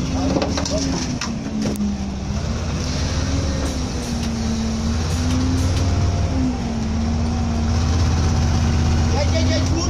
Hey, hey, hey,